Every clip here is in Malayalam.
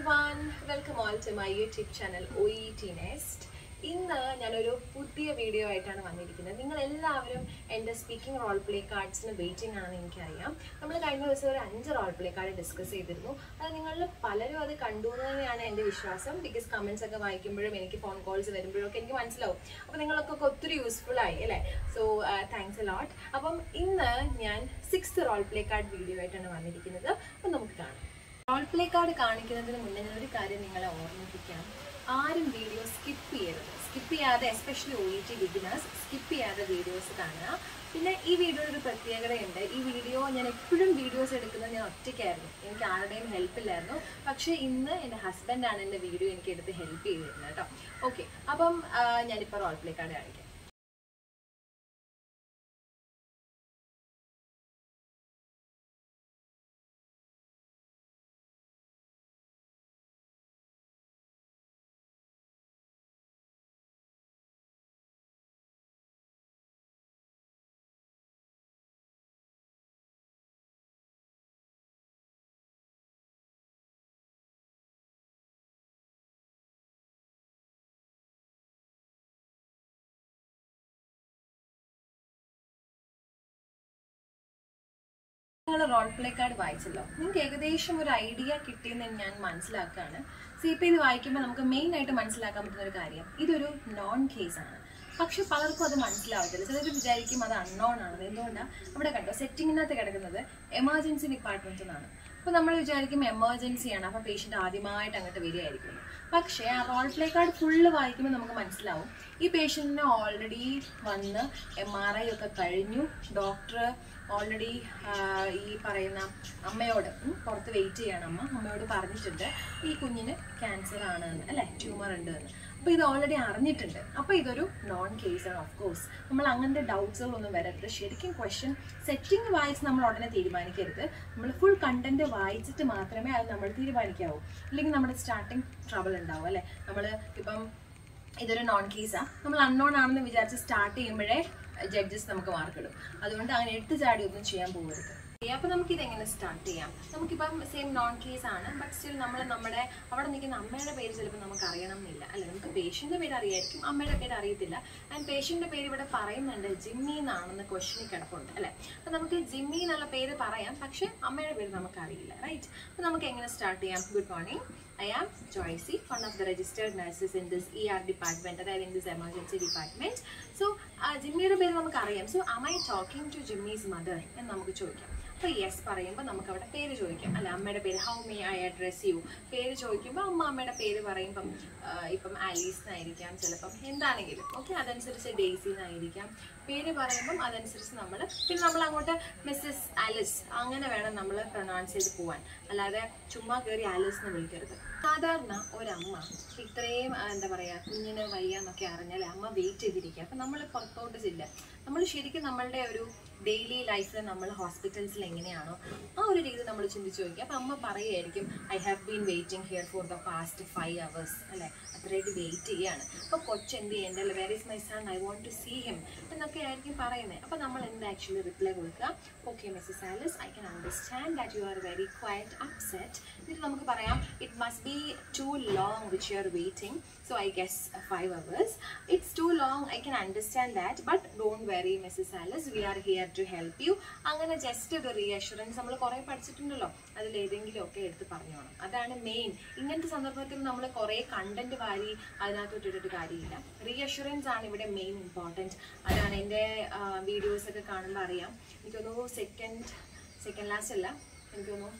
Everyone welcome all to my YouTube channel O E T nest ഇന്ന് ഞാനൊരു പുതിയ വീഡിയോ ആയിട്ടാണ് വന്നിരിക്കുന്നത്. നിങ്ങൾ എല്ലാവരും എന്റെ സ്പീക്കിംഗ് റോൾ പ്ലേ കാർഡ്സിന് വെയിറ്റിംഗ് ആണെന്ന് എനിക്കറിയാം. നമ്മൾ കഴിഞ്ഞ ദിവസം ഒരു അഞ്ച് റോൾ പ്ലേ കാർഡ് ഡിസ്കസ് ചെയ്തിരുന്നു. അത് നിങ്ങളിൽ പലരും അത് കണ്ടു എന്ന് തന്നെയാണ് എന്റെ വിശ്വാസം. ബിക്കോസ് കമൻസ് ഒക്കെ വായിക്കുമ്പോഴും എനിക്ക് ഫോൺ കോൾസ് വരുമ്പോഴും ഒക്കെ എനിക്ക് മനസ്സിലാവും. അപ്പോൾ നിങ്ങളൊക്കെ ഒത്തിരി യൂസ്ഫുൾ ആയി അല്ലേ? സോ താങ്ക്സ് എ ലോട്ട് അപ്പം ഇന്ന് ഞാൻ six role play card video ആയിട്ടാണ് വന്നിരിക്കുന്നത്. അപ്പം നമുക്ക് കാണാം. റോൾ പ്ലേ കാർഡ് കാണിക്കുന്നതിന് മുന്നേ ഞാൻ ഒരു കാര്യം നിങ്ങളെ ഓർമ്മിപ്പിക്കാം. ആരും വീഡിയോ സ്കിപ്പ് ചെയ്യരുത്. സ്കിപ്പ് ചെയ്യാതെ especially O T beginners skip ചെയ്യാതെ വീഡിയോസ് കാണുക. പിന്നെ ഈ വീഡിയോയുടെ ഒരു പ്രത്യേകതയുണ്ട്. ഈ വീഡിയോ ഞാൻ എപ്പോഴും വീഡിയോസ് എടുക്കുന്നത് ഞാൻ ഒറ്റയ്ക്കായിരുന്നു. എനിക്ക് ആരുടെയും ഹെൽപ്പ് ഇല്ലായിരുന്നു. പക്ഷേ ഇന്ന് എന്റെ ഹസ്ബൻഡാണ് എന്റെ വീഡിയോ എനിക്ക് എടുത്ത് ഹെൽപ്പ് ചെയ്തിരുന്നത് കേട്ടോ. ഓക്കെ അപ്പം ഞാനിപ്പോൾ റോൾ പ്ലേ കാർഡ് കാണിക്കാം. നിങ്ങൾ റോൾ പ്ലേ കാർഡ് വായിച്ചല്ലോ. നിങ്ങൾക്ക് ഏകദേശം ഒരു ഐഡിയ കിട്ടിയെന്ന് ഞാൻ മനസ്സിലാക്കുകയാണ്. സി പി ഇത് വായിക്കുമ്പോൾ നമുക്ക് മെയിൻ ആയിട്ട് മനസ്സിലാക്കാൻ പറ്റുന്ന ഒരു കാര്യം ഇതൊരു നോൺ കേസ് ആണ്. പക്ഷെ പലർക്കും അത് മനസ്സിലാവത്തില്ല. ചിലർ വിചാരിക്കും അത് അൺനോൺ ആണ്. എന്തുകൊണ്ടാണ് അവിടെ കണ്ടോ? സെറ്റിങ്ങിനകത്ത് കിടക്കുന്നത് എമർജൻസി ഡിപ്പാർട്ട്മെന്റ് എന്നാണ് അപ്പോൾ നമ്മൾ വിചാരിക്കും എമർജൻസിയാണ് അപ്പോൾ പേഷ്യന്റ് ആദ്യമായിട്ട് അങ്ങോട്ട് വരികയായിരിക്കും. പക്ഷേ ആ റോൾ പ്ലേ കാർഡ് ഫുള്ള് വായിക്കുമ്പോൾ നമുക്ക് മനസ്സിലാവും. ഈ പേഷ്യന്റിന് ഓൾറെഡി വന്ന് എം ആർ ഐ ഒക്കെ കഴിഞ്ഞു. ഡോക്ടർ ഓൾറെഡി ഈ പറയുന്ന അമ്മയോട് പുറത്ത് വെയിറ്റ് ചെയ്യണം അമ്മ. അമ്മയോട് പറഞ്ഞിട്ടുണ്ട് ഈ കുഞ്ഞിന് ക്യാൻസർ ആണ് അല്ലേ? ട്യൂമർ ഉണ്ട് എന്ന്. അപ്പോൾ ഇത് ഓൾറെഡി അറിഞ്ഞിട്ടുണ്ട്. അപ്പോൾ ഇതൊരു നോൺ കേസ് ആണ് ഓഫ് കോഴ്സ് നമ്മൾ അങ്ങനത്തെ ഡൗട്ട്സുകളൊന്നും വരരുത്. ശരിക്കും ക്വസ്റ്റ്യൻ സെറ്റിംഗ് വായിച്ച് നമ്മൾ ഉടനെ തീരുമാനിക്കരുത്. നമ്മൾ ഫുൾ കണ്ടന്റ് വായിച്ചിട്ട് മാത്രമേ അത് നമ്മൾ തീരുമാനിക്കാവൂ. അല്ലെങ്കിൽ നമ്മുടെ സ്റ്റാർട്ടിങ് ട്രബിൾ ഉണ്ടാവും അല്ലേ? നമ്മൾ ഇപ്പം ഇതൊരു നോൺ കേസാ നമ്മൾ അൺനോൺ ആണെന്ന് വിചാരിച്ച് സ്റ്റാർട്ട് ചെയ്യുമ്പോഴേ ജഡ്ജസ് നമുക്ക് മാർക്ക് ഇടും. അതുകൊണ്ട് അങ്ങനെ എടുത്തു ചാടി ഒന്നും ചെയ്യാൻ പോകരുത്. അപ്പൊ നമുക്ക് ഇതെങ്ങനെ സ്റ്റാർട്ട് ചെയ്യാം? നമുക്കിപ്പം സെയിം നോൺ കേസ് ആണ് ബട്ട് സ്റ്റിൽ നമ്മൾ നമ്മുടെ അവിടെ നിൽക്കുന്ന അമ്മയുടെ പേര് ചിലപ്പോൾ നമുക്ക് അറിയണം എന്നില്ല അല്ല നമുക്ക് പേഷ്യന്റെ പേര് അറിയായിരിക്കും അമ്മയുടെ പേര് അറിയത്തില്ല. ആൻഡ് പേഷ്യന്റെ പേര് ഇവിടെ പറയുന്നുണ്ട് ജിമ്മി എന്നാണെന്ന് ക്വസ്റ്റിനിൽ കിടപ്പുണ്ട് അല്ലേ? അപ്പൊ നമുക്ക് ജിമ്മി എന്നുള്ള പേര് പറയാം പക്ഷേ അമ്മയുടെ പേര് നമുക്ക് അറിയില്ല റൈറ്റ് അപ്പൊ നമുക്ക് എങ്ങനെ സ്റ്റാർട്ട് ചെയ്യാം? Good morning I am Joycey, one of the registered nurses in this ER department, അതായത് in this emergency department. So, ജിമ്മിയുടെ പേര് നമുക്ക് അറിയാം so am I talking to Jimmy's mother? എന്ന് നമുക്ക് ചോദിക്കാം. അപ്പോൾ യെസ് പറയുമ്പോൾ നമുക്ക് അവിടെ പേര് ചോദിക്കാം. അല്ല അമ്മയുടെ പേര് how may I address you പേര് ചോദിക്കുമ്പോൾ അമ്മ അമ്മയുടെ പേര് പറയുമ്പം ഇപ്പം ആലീസ് എന്നായിരിക്കാം ചിലപ്പം എന്താണെങ്കിലും. ഓക്കെ അതനുസരിച്ച് ഡേസി എന്നായിരിക്കാം പേര് പറയുമ്പം അതനുസരിച്ച് നമ്മൾ പിന്നെ നമ്മൾ അങ്ങോട്ട് മിസ്സസ് ആലിസ് അങ്ങനെ വേണം നമ്മൾ പ്രൊണൗൺസ് ചെയ്ത് പോവാൻ. അല്ലാതെ ചുമ്മാ കയറി ആലിസ് എന്ന് വിളിക്കരുത്. സാധാരണ ഒരമ്മ ഇത്രയും എന്താ പറയുക കുഞ്ഞിന് വയ്യ എന്നൊക്കെ അറിഞ്ഞാൽ അമ്മ വെയിറ്റ് ചെയ്തിരിക്കുക. അപ്പം നമ്മൾ പുറത്തോട്ട് ചെല്ലുക. നമ്മൾ ശരിക്കും നമ്മളുടെ ഒരു ഡെയിലി ലൈഫിൽ നമ്മൾ ഹോസ്പിറ്റൽസിൽ എങ്ങനെയാണോ ആ ഒരു രീതി നമ്മൾ ചിന്തിച്ച് നോക്കുക അപ്പം അമ്മ പറയുമായിരിക്കും I have been waiting here for the past five hours അല്ലേ? അത്രയായിട്ട് വെയിറ്റ് ചെയ്യാണ്. അപ്പോൾ കൊച്ച് എന്ത് ചെയ്യേണ്ട? അല്ലെ where is my son I want to see him എന്നൊക്കെ ആയിരിക്കും പറയുന്നത് അപ്പോൾ നമ്മൾ എന്ത് ആക്ച്വലി റിപ്ലൈ കൊടുക്കുക okay Mrs Alice I can understand that you are very quite upset എന്നിട്ട് നമുക്ക് പറയാം it must be too long which you are waiting so I guess five hours it's too long I can understand that but don't worry Mrs Alice we are here to help you അങ്ങനെ ജസ്റ്റ് ഒരു റീഅഷുറൻസ് നമ്മൾ കുറേ പഠിച്ചിട്ടുണ്ടല്ലോ. ഒക്കെ എടുത്ത് പറഞ്ഞോണം അതാണ് മെയിൻ ഇങ്ങനത്തെ സന്ദർഭത്തിൽ നമ്മൾ കുറേ കണ്ടന്റ് വാരി അതിനകത്ത് ഇട്ടിട്ട് കാര്യമില്ല. റീഅഷുറൻസ് ആണ് ഇവിടെ മെയിൻ ഇമ്പോർട്ടന്റ് അതാണ് എന്റെ വീഡിയോസ് ഒക്കെ കാണുമ്പോൾ അറിയാം. എനിക്ക് തോന്നുന്നു സെക്കൻഡ് സെക്കൻഡ് ലാസ്റ്റ് അല്ല. എനിക്ക് തോന്നുന്നു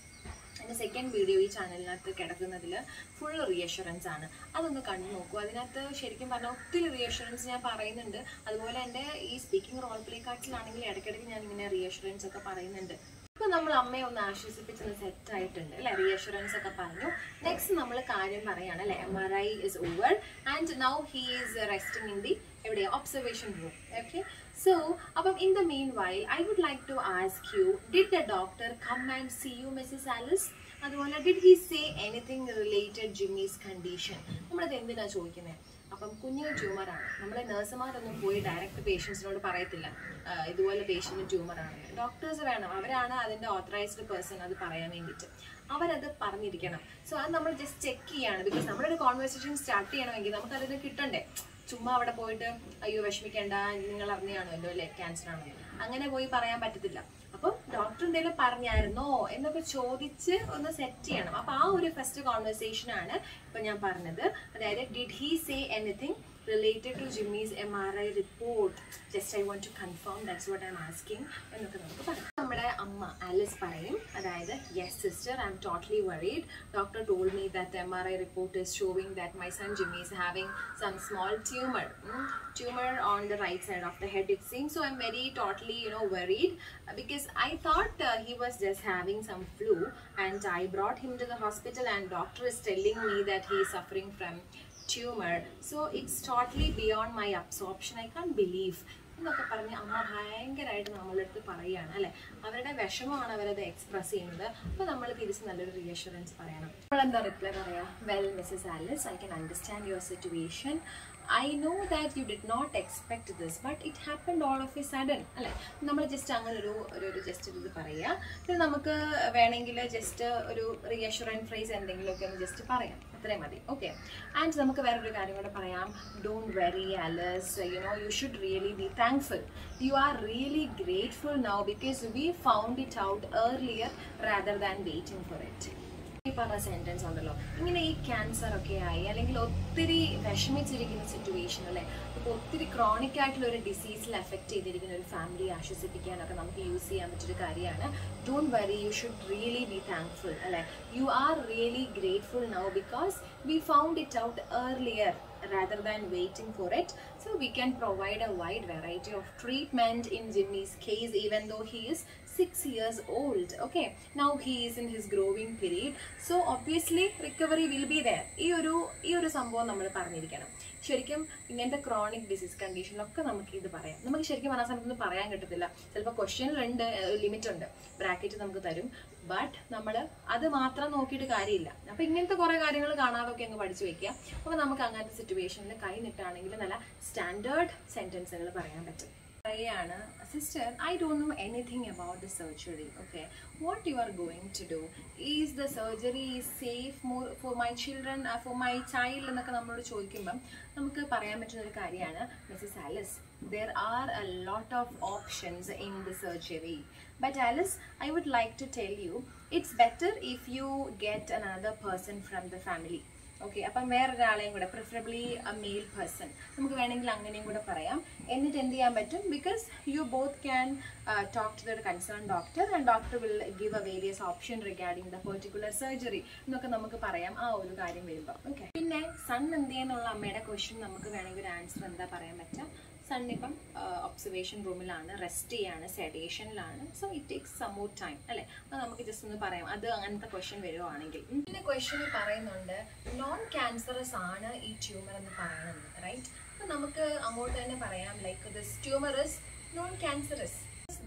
എന്റെ സെക്കൻഡ് വീഡിയോ ഈ ചാനലിനകത്ത് കിടക്കുന്നതിൽ ഫുൾ റീഅഷുറൻസ് ആണ്. അതൊന്ന് കണ്ടു നോക്കൂ. അതിനകത്ത് ശരിക്കും പറഞ്ഞാൽ ഒത്തിരി റീഅഷുറൻസ് ഞാൻ പറയുന്നുണ്ട്. അതുപോലെ എന്റെ ഈ സ്പീക്കിംഗ് റോൾ പ്ലേ കാർഡ്സിലാണെങ്കിൽ ഇടയ്ക്കിടയ്ക്ക് ഞാൻ ഇങ്ങനെ റീഅഷുറൻസ് ഒക്കെ പറയുന്നുണ്ട്. ഇപ്പോൾ നമ്മൾ അമ്മയെ ഒന്ന് ആശ്വസിപ്പിച്ചൊന്ന് സെറ്റ് ആയിട്ടുണ്ട് അല്ലേ? റീഅഷുറൻസ് ഒക്കെ പറഞ്ഞു. നെക്സ്റ്റ് നമ്മൾ കാര്യം പറയുകയാണ് അല്ലേ? M R I is over and now he is resting in the എവിടെ ഒബ്സർവേഷൻ റൂം ഓക്കെ സോ അപ്പം in the main while I would like to ask you did the doctor come and see you Mrs Alice അതുപോലെ did he say anything related Jimmy's condition നമ്മളത് എന്തിനാ ചോദിക്കുന്നത് അപ്പം കുഞ്ഞിന് ട്യൂമറാണ് നമ്മളെ നഴ്സുമാരൊന്നും പോയി ഡയറക്റ്റ് പേഷ്യൻസിനോട് പറയത്തില്ല. ഇതുപോലെ പേഷ്യന്റ് ട്യൂമറാണ് ഡോക്ടേഴ്സ് വേണം. അവരാണ് അതിന്റെ ഓത്തറൈസ്ഡ് പേഴ്സൺ അത് പറയാൻ വേണ്ടിയിട്ട്. അവരത് പറഞ്ഞിരിക്കണം. സോ അത് നമ്മൾ ജസ്റ്റ് ചെക്ക് ചെയ്യാണ്. ബിക്കോസ് നമ്മളൊരു കോൺവെർസേഷൻ സ്റ്റാർട്ട് ചെയ്യണമെങ്കിൽ നമുക്കതിന് കിട്ടണ്ടേ? ചുമ്മാ അവിടെ പോയിട്ട് അയ്യോ വിഷമിക്കേണ്ട നിങ്ങൾ അറിഞ്ഞാണല്ലോ അല്ലേ ക്യാൻസർ ആണെന്ന്. അങ്ങനെ പോയി പറയാൻ പറ്റത്തില്ല. അപ്പം ഡോക്ടർ എന്തെങ്കിലും പറഞ്ഞായിരുന്നോ എന്നൊക്കെ ചോദിച്ച് ഒന്ന് സെറ്റ് ചെയ്യണം. അപ്പൊ ആ ഒരു ഫസ്റ്റ് കോൺവെർസേഷൻ ആണ് ഇപ്പൊ ഞാൻ പറഞ്ഞത്. അതായത് did he say anything related to Jimmy's M R I report just I want to confirm that's what I'm asking എന്നൊക്കെ നമുക്ക് പറയാം നമ്മുടെ അമ്മ ആലിസ് പറയും അതായത് yes sister I'm totally worried doctor told me that M R I report is showing that my son Jimmy is having some small tumor mm, tumor on the right side of the head it seems so i'm very totally you know worried uh, because i thought uh, he was just having some flu and i brought him to the hospital and doctor is telling me that he is suffering from tumor. So it's totally beyond my absorption. I can't believe. എന്നൊക്കെ പറഞ്ഞ് അമ്മ ഭയങ്കരമായിട്ട് നമ്മളുടെ അടുത്ത് പറയുകയാണ് അല്ലെ? അവരുടെ വിഷമമാണ് അവരത് എക്സ്പ്രസ് ചെയ്യുന്നത്. അപ്പൊ നമ്മൾ തിരിച്ച് നല്ലൊരു റിയഷുറൻസ് പറയണം. നമ്മൾ എന്താ റിപ്ലൈ പറയാ? Well Mrs Alice I can understand your situation I know that you did not expect this but it happened all of a sudden അല്ലെ? നമ്മൾ ജസ്റ്റ് അങ്ങനെ ഒരു ഒരു ജസ്റ്റ് ഇത് പറയുക. പിന്നെ നമുക്ക് വേണമെങ്കിൽ ജസ്റ്റ് ഒരു റിയഷുറൻസ് ഫ്രൈസ് എന്തെങ്കിലുമൊക്കെ ഒന്ന് ജസ്റ്റ് പറയാം. അത്രയും മതി. ഓക്കെ ആൻഡ് നമുക്ക് വേറൊരു കാര്യം കൂടെ പറയാം. Don't worry Alice you know you should really be thankful you are really grateful now because we found it out earlier rather than waiting for it പറഞ്ഞ സെന്റൻസ് ഉണ്ടല്ലോ. ഇങ്ങനെ ഈ ക്യാൻസർ ഒക്കെ ആയി അല്ലെങ്കിൽ ഒത്തിരി വിഷമിച്ചിരിക്കുന്ന സിറ്റുവേഷൻ അല്ലെ? അപ്പൊ ഒത്തിരി ക്രോണിക് ആയിട്ടുള്ള ഒരു ഡിസീസിൽ എഫക്ട് ചെയ്തിരിക്കുന്ന ഒരു ഫാമിലി ആശ്വസിപ്പിക്കാനൊക്കെ നമുക്ക് യൂസ് ചെയ്യാൻ പറ്റിയൊരു കാര്യമാണ്. Don't worry you should really be thankful അല്ലെ? You are really grateful now because we found it out earlier rather than waiting for it. So we can provide a wide variety of treatment in Jimmy's case, even though he is six years old. Okay, now he is in his growing period. So obviously recovery will be there. ഈ ഒരു ഈ ഒരു സംഭവം നമ്മൾ പറഞ്ഞിരിക്കണം. ശരിക്കും ഇങ്ങനത്തെ ക്രോണിക് ഡിസീസ് കണ്ടീഷനിലൊക്കെ നമുക്ക് ഇത് പറയാം. നമുക്ക് ശരിക്കും പറഞ്ഞ സമയത്തൊന്നും പറയാൻ കിട്ടത്തില്ല. ചിലപ്പോൾ ക്വസ്റ്റ്യനിലുണ്ട് ലിമിറ്റ് ഉണ്ട് ബ്രാക്കറ്റ് നമുക്ക് തരും. ബട്ട് നമ്മൾ അത് മാത്രം നോക്കിയിട്ട് കാര്യമില്ല. അപ്പൊ ഇങ്ങനത്തെ കുറെ കാര്യങ്ങൾ കാണാതൊക്കെ അങ്ങ് പഠിച്ചു വെക്കുക. അപ്പൊ നമുക്ക് അങ്ങനത്തെ സിറ്റുവേഷനിൽ കൈ നിട്ടാണെങ്കിൽ നല്ല സ്റ്റാൻഡേർഡ് സെന്റൻസുകൾ പറയാൻ പറ്റും. പറയാണ് sister I don't know anything about the surgery okay what you are going to do is the surgery is safe more for my children for my child എന്നൊക്കെ നമ്മളോട് ചോദിക്കുമ്പം നമുക്ക് പറയാൻ പറ്റുന്ന ഒരു കാര്യമാണ് Mrs Alice there are a lot of options in the surgery but alice I would like to tell you it's better if you get another person from the family. Okay അപ്പം വേറൊരാളെയും കൂടെ പ്രിഫറബിളി എ മെയിൽ പേഴ്സൺ നമുക്ക് വേണമെങ്കിൽ അങ്ങനെയും കൂടെ പറയാം. എന്നിട്ട് എന്ത് ചെയ്യാൻ പറ്റും? Because you both can talk to the concern doctor and doctor will give a various option regarding the particular surgery എന്നൊക്കെ നമുക്ക് പറയാം. ആ ഒരു കാര്യം വരുമ്പോൾ ഓക്കെ പിന്നെ സൺ എന്ത് ചെയ്യുന്നുള്ള അമ്മയുടെ ക്വസ്റ്റ്യൻ നമുക്ക് വേണമെങ്കിൽ ഒരു ആൻസർ എന്താ പറയാൻ പറ്റുക? സൺ ഇപ്പം ഒബ്സർവേഷൻ റൂമിലാണ് റെസ്റ്റ് ചെയ്യാണ് സെഡേഷനിലാണ് so it takes some more time അല്ലേ? അപ്പം നമുക്ക് ജസ്റ്റ് ഒന്ന് പറയാം. അത് അങ്ങനത്തെ ക്വസ്റ്റ്യൻ വരുവാണെങ്കിൽ. പിന്നെ ക്വസ്റ്റ്യൻ പറയുന്നുണ്ട് നോൺ ക്യാൻസറസ് ആണ് ഈ ട്യൂമർ എന്ന് പറയുന്നത് റൈറ്റ് അപ്പോൾ നമുക്ക് അങ്ങോട്ട് തന്നെ പറയാം like this tumour is non cancerous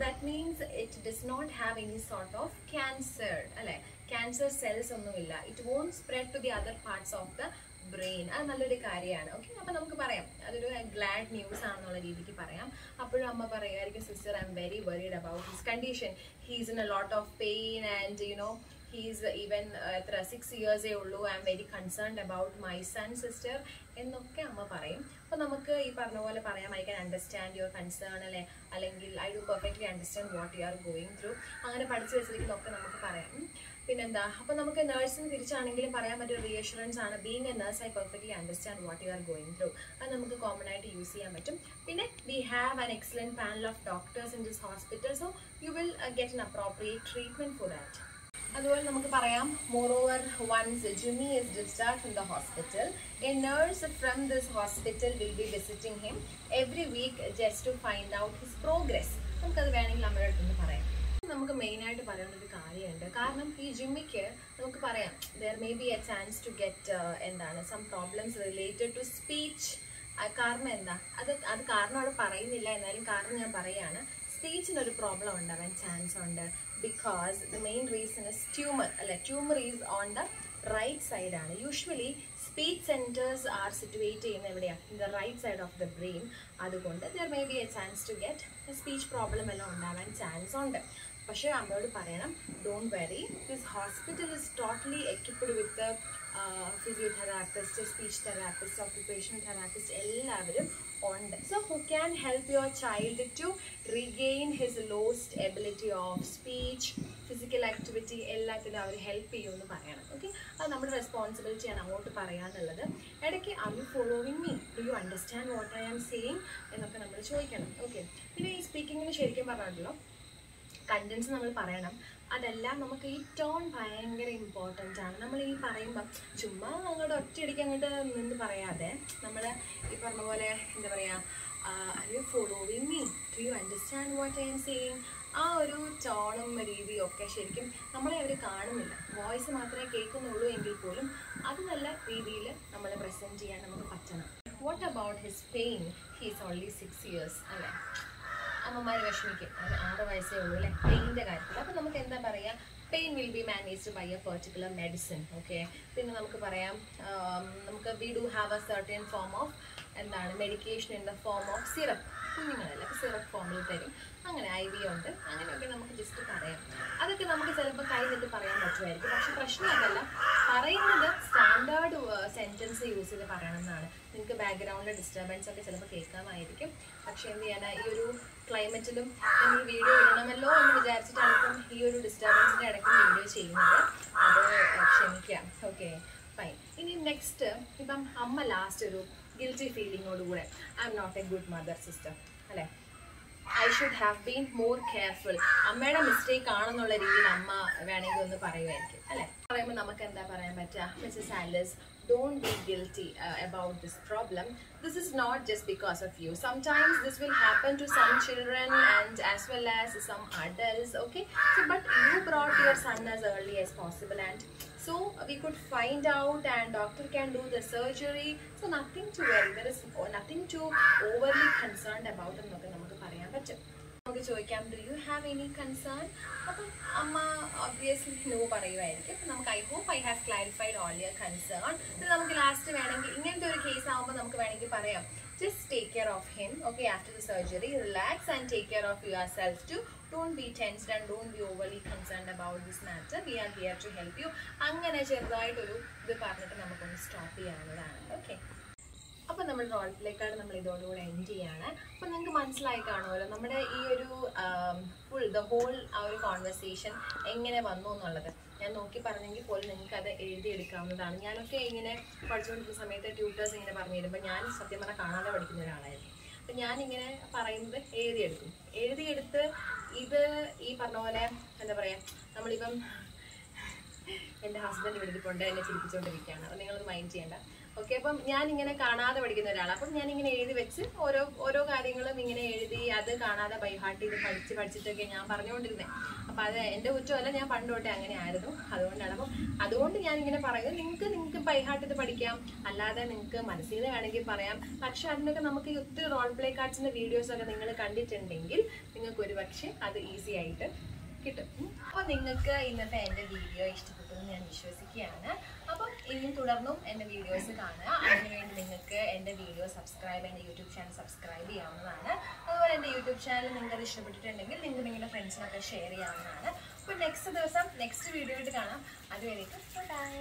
that means it does not have any sort of cancer അല്ലേ? ക്യാൻസർ സെൽസ് ഒന്നുമില്ല. It won't spread to the other parts of the brain അത് നല്ലൊരു കാര്യമാണ്. ഓക്കെ അപ്പൊ നമുക്ക് പറയാം. അതൊരു ഗ്ലാഡ് ന്യൂസ് ആണെന്നുള്ള രീതിക്ക് പറയാം. അപ്പോഴും അമ്മ പറയുമായിരിക്കും sister I'm very worried about his condition he's in a lot of pain and you know he's even എത്ര സിക്സ് ഇയേഴ്സേ ഉള്ളൂ. I'm very concerned about my son sister എന്നൊക്കെ അമ്മ പറയും. അപ്പൊ നമുക്ക് ഈ പറഞ്ഞ പോലെ പറയാം. I can understand your concern അല്ലെ? അല്ലെങ്കിൽ I do perfectly understand what you are going through അങ്ങനെ പഠിച്ചു വെച്ചിരിക്കുന്നതൊക്കെ നമുക്ക് പറയാം. പിന്നെന്താ? അപ്പൊ നമുക്ക് നഴ്സിന് തിരിച്ചാണെങ്കിലും പറയാൻ പറ്റിയ റീഅഷുറൻസ് ആണ് being a nurse I perfectly understand what you are going through അത് നമുക്ക് കോമൺ ആയിട്ട് യൂസ് ചെയ്യാൻ പറ്റും. പിന്നെ we have an excellent panel of doctors in this hospital so you will get an appropriate treatment for that അതുപോലെ നമുക്ക് പറയാം moreover once Jimmy is discharge from the hospital a nurse from this hospital will be visiting him every week just to find out his progress നമുക്കത് വേണമെങ്കിൽ നമ്മുടെ അടുത്തുനിന്ന് പറയാം. നമുക്ക് മെയിനായിട്ട് പറയേണ്ട ഒരു കാര്യമുണ്ട്. കാരണം ഈ ജിമ്മിക്ക് നമുക്ക് പറയാം there may be a chance to get എന്താണ് some problems related to speech കാരണം എന്താ? അത് അത് കാരണം അവിടെ പറയുന്നില്ല. എന്നാലും കാരണം ഞാൻ പറയാണ് സ്പീച്ചിനൊരു പ്രോബ്ലം ഉണ്ടാവാൻ ചാൻസ് ഉണ്ട്. Because the main reason is tumour അല്ലെ tumour is on the right സൈഡാണ് usually speech centres are situate ചെയ്യുന്ന എവിടെയാണ് in the right side of the brain അതുകൊണ്ട് there may be a chance to get speech problem എല്ലാം ഉണ്ടാവാൻ ചാൻസ് ഉണ്ട്. പക്ഷേ അമ്മയോട് പറയണം don't worry this hospital is totally equipped with physiotherapist speech therapist occupational therapist എല്ലാവരും ഉണ്ട്. So who can help your child to regain his lost ability of speech physical activity എല്ലാത്തിനും അവർ ഹെൽപ്പ് ചെയ്യുമെന്ന് പറയണം. ഓക്കെ അത് നമ്മുടെ റെസ്പോൺസിബിലിറ്റിയാണ് അങ്ങോട്ട് പറയാനുള്ളത്. ഇടയ്ക്ക് I you following me do you understand what I am saying എന്നൊക്കെ നമ്മൾ ചോദിക്കണം. ഓക്കെ പിന്നെ ഈ സ്പീക്കിങ്ങിന് ശരിക്കും പറഞ്ഞിട്ടുള്ളൂ കണ്ടൻസ് നമ്മൾ പറയണം. അതെല്ലാം നമുക്ക് ഈ ടോൺ ഭയങ്കര ഇമ്പോർട്ടന്റ് ആണ്. നമ്മൾ ഈ പറയുമ്പം ചുമ്മാ അങ്ങോട്ട് ഒറ്റയടിക്ക് അങ്ങോട്ട് നിന്ന് പറയാതെ നമ്മൾ ഈ പറഞ്ഞ പോലെ എന്താ പറയുക I you following me do you understand what I am saying ആ ഒരു ടോണും രീതിയും ഒക്കെ ശരിക്കും നമ്മളെ അവർ കാണുന്നില്ല. വോയിസ് മാത്രമേ കേൾക്കുന്നുള്ളൂ എങ്കിൽ പോലും അത് നല്ല രീതിയിൽ നമ്മളെ പ്രസന്റ് ചെയ്യാൻ നമുക്ക് പറ്റണം. What about his pain he's only six years അല്ലേ? അമ്മമാർ വിഷമിക്കും. അത് ആറ് വയസ്സേ ഉള്ളൂ അല്ലേ? പെയിന്റെ കാര്യത്തിൽ അപ്പം നമുക്ക് എന്താ പറയുക pain will be managed by a particular medicine okay പിന്നെ നമുക്ക് പറയാം നമുക്ക് we do have a certain form of എന്താണ് medication in the form of syrup കുഞ്ഞുങ്ങളല്ല? അപ്പോൾ സിറപ്പ് ഫോമിൽ തരും. അങ്ങനെ ഐ വി ഉണ്ട്. അങ്ങനെയൊക്കെ നമുക്ക് ജസ്റ്റ് പറയാം. അതൊക്കെ നമുക്ക് ചിലപ്പോൾ കൈ നിന്ന് പറയാൻ പറ്റുമായിരിക്കും. പക്ഷെ പ്രശ്നം അതല്ല. പറയുന്നത് സ്റ്റാൻഡേർഡ് സെന്റൻസ് യൂസ് ചെയ്ത് പറയണം എന്നാണ് നിങ്ങൾക്ക് ബാക്ക്ഗ്രൗണ്ടിൽ ഡിസ്റ്റർബൻസ് ഒക്കെ ചിലപ്പോൾ കേൾക്കാമായിരിക്കും. പക്ഷെ എന്ത് ചെയ്യാനാ? ഈ ഒരു ക്ലൈമറ്റിലും നമ്മൾ വീഡിയോ ഇടണമല്ലോ എന്ന് വിചാരിച്ചിട്ടാണ് ഇപ്പം ഈ ഒരു ഡിസ്റ്റർബൻസിന്റെ ഇടയ്ക്ക് വീഡിയോ ചെയ്യുന്നത്. അത് ക്ഷമിക്കാം. ഓക്കെ ഫൈൻ ഇനി നെക്സ്റ്റ് ഇപ്പം അമ്മ ലാസ്റ്റ് ഒരു guilty ഫീലിങ്ങോടുകൂടെ I am not a good mother sister അല്ലേ? I should have been more careful അമ്മയുടെ മിസ്റ്റേക്ക് ആണെന്നുള്ള രീതിയിൽ അമ്മ വേണമെങ്കിൽ ഒന്ന് പറയുമായിരിക്കും അല്ലെ പറയുമ്പോൾ നമുക്ക് എന്താ പറയാൻ പറ്റുക Mrs Alice don't be guilty about this problem this is not just because of you sometimes this will happen to some children and as well as some adults okay so but you brought your son as early as possible and so we could find out and doctor can do the surgery so nothing to worry there is nothing to overly concerned about എന്നൊക്കെ നമുക്ക് പറയാൻ പറ്റും. നമുക്ക് ചോദിക്കാം do you have any concern അപ്പം അമ്മ ഒബ്വിയസ്ലി നോ പറയുമായിരിക്കും. അപ്പം നമുക്ക് I hope I have clarified all your concern ഇത് നമുക്ക് ലാസ്റ്റ് വേണമെങ്കിൽ ഇങ്ങനത്തെ ഒരു കേസ് ആകുമ്പോൾ നമുക്ക് വേണമെങ്കിൽ പറയാം. Just take care of him okay after the surgery. Relax and take care of yourself too. Don't be tensed and don't be overly concerned about this matter. We are here to help you. അങ്ങനെ ചെറുതായിട്ടൊരു ഇത് പറഞ്ഞിട്ട് നമുക്കൊന്ന് സ്റ്റോപ്പ് ചെയ്യാവുന്നതാണ് ഓക്കെ അപ്പോൾ നമ്മൾ റോൾ പ്ലേക്കാർഡ് നമ്മൾ ഇതോടുകൂടെ എൻഡ് ചെയ്യാണ്. അപ്പോൾ നിങ്ങൾക്ക് മനസ്സിലായി കാണുമല്ലോ നമ്മുടെ ഈ ഒരു ഫുൾ ദ ഹോൾ ആ ഒരു കോൺവെർസേഷൻ എങ്ങനെ വന്നു എന്നുള്ളത്. ഞാൻ നോക്കി പറഞ്ഞെങ്കിൽ പോലും നിങ്ങൾക്ക് അത് എഴുതിയെടുക്കാവുന്നതാണ് ഞാനൊക്കെ ഇങ്ങനെ പഠിച്ചുകൊണ്ടിരുന്ന സമയത്ത് ട്യൂട്ടേഴ്സ് ഇങ്ങനെ പറഞ്ഞു തരുമ്പോൾ ഞാൻ സത്യം പറഞ്ഞാൽ കാണാതെ പഠിക്കുന്ന ഒരാളായിരുന്നു. അപ്പം ഞാനിങ്ങനെ പറയുന്നത് എഴുതിയെടുക്കും എഴുതിയെടുത്ത് ഇത് ഈ പറഞ്ഞ പോലെ എന്താ പറയുക നമ്മളിപ്പം എന്റെ ഹസ്ബൻഡ് എഴുതിക്കൊണ്ട് എന്നെ ചിരിപ്പിച്ചുകൊണ്ടിരിക്കുകയാണ്. അപ്പം നിങ്ങളത് മൈൻഡ് ചെയ്യേണ്ട. ഓക്കെ അപ്പം ഞാൻ ഇങ്ങനെ കാണാതെ പഠിക്കുന്ന ഒരാളാണ് അപ്പം ഞാൻ ഇങ്ങനെ എഴുതി വെച്ച് ഓരോ ഓരോ കാര്യങ്ങളും ഇങ്ങനെ എഴുതി അത് കാണാതെ ബൈഹാർട്ട് ചെയ്ത് പഠിച്ച് പഠിച്ചിട്ടൊക്കെ ഞാൻ പറഞ്ഞുകൊണ്ടിരുന്നത് അപ്പം അത് എന്റെ കുറ്റമല്ല ഞാൻ പണ്ടോട്ടെ അങ്ങനെ ആയിരുന്നു. അതുകൊണ്ടാണ്. അപ്പം അതുകൊണ്ട് ഞാൻ ഇങ്ങനെ പറയുന്നത് നിങ്ങൾക്ക് നിങ്ങൾക്ക് ബൈഹാർട്ട് ചെയ്ത് പഠിക്കാം. അല്ലാതെ നിങ്ങൾക്ക് മനസ്സിൽ വേണമെങ്കിൽ പറയാം. പക്ഷെ അതിനൊക്കെ നമുക്ക് ഒത്തിരി റോൾ പ്ലേ കാർഡ്സിന്റെ വീഡിയോസൊക്കെ നിങ്ങൾ കണ്ടിട്ടുണ്ടെങ്കിൽ നിങ്ങൾക്ക് ഒരു പക്ഷേ അത് ഈസി ആയിട്ട് കിട്ടും. അപ്പോൾ നിങ്ങൾക്ക് ഇന്നത്തെ എന്റെ വീഡിയോ ഇഷ്ടപ്പെട്ടു എന്ന് ഞാൻ വിശ്വസിക്കുകയാണ്. അപ്പം ഇനിയും തുടർന്നും എന്റെ വീഡിയോസ് കാണുക. അതിനുവേണ്ടി നിങ്ങൾക്ക് എന്റെ വീഡിയോ സബ്സ്ക്രൈബ് എന്റെ യൂട്യൂബ് ചാനൽ സബ്സ്ക്രൈബ് ചെയ്യാവുന്നതാണ്. അതുപോലെ എന്റെ യൂട്യൂബ് ചാനൽ നിങ്ങൾക്ക് ഇഷ്ടപ്പെട്ടിട്ടുണ്ടെങ്കിൽ നിങ്ങൾ നിങ്ങളുടെ ഫ്രണ്ട്സിനൊക്കെ ഷെയർ ചെയ്യാവുന്നതാണ്. അപ്പോൾ നെക്സ്റ്റ് ദിവസം നെക്സ്റ്റ് വീഡിയോ ആയിട്ട് കാണാം. അതുവരേക്കും ബൈ